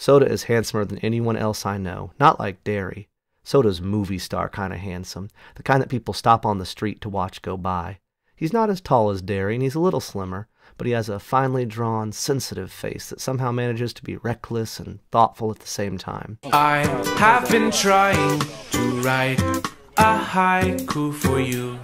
Soda is handsomer than anyone else I know, not like Darry. Soda's movie star kind of handsome, the kind that people stop on the street to watch go by. He's not as tall as Darry, and he's a little slimmer, but he has a finely drawn, sensitive face that somehow manages to be reckless and thoughtful at the same time. I have been trying to write a haiku for you.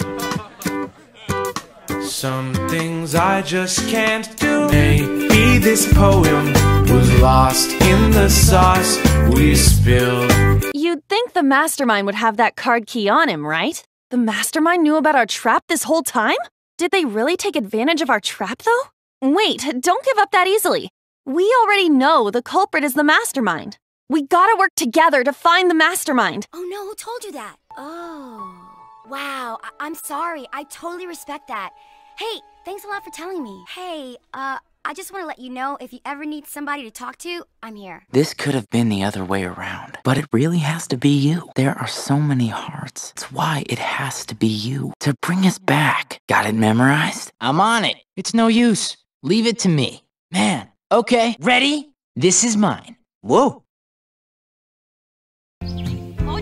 Some things I just can't do. Maybe this poem was lost in the sauce we spilled. You'd think the mastermind would have that card key on him, right? The mastermind knew about our trap this whole time? Did they really take advantage of our trap, though? Wait, don't give up that easily. We already know the culprit is the mastermind. We gotta work together to find the mastermind. Oh no, who told you that? Oh. Wow, I- am sorry. I totally respect that. Hey, thanks a lot for telling me. Hey, uh, I just want to let you know if you ever need somebody to talk to, I'm here. This could have been the other way around, but it really has to be you. There are so many hearts. It's why it has to be you to bring us back. Got it memorized? I'm on it. It's no use. Leave it to me. Man, okay, ready? This is mine. Whoa.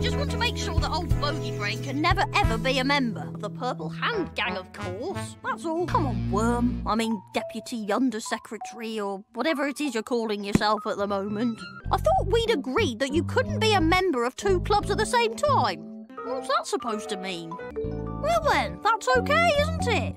Just want to make sure that old Bogey Brain can never ever be a member of the Purple Hand Gang, of course. That's all. Come on, Worm. I mean, Deputy Undersecretary or whatever it is you're calling yourself at the moment. I thought we'd agreed that you couldn't be a member of two clubs at the same time. What's that supposed to mean? Well then, that's okay, isn't it?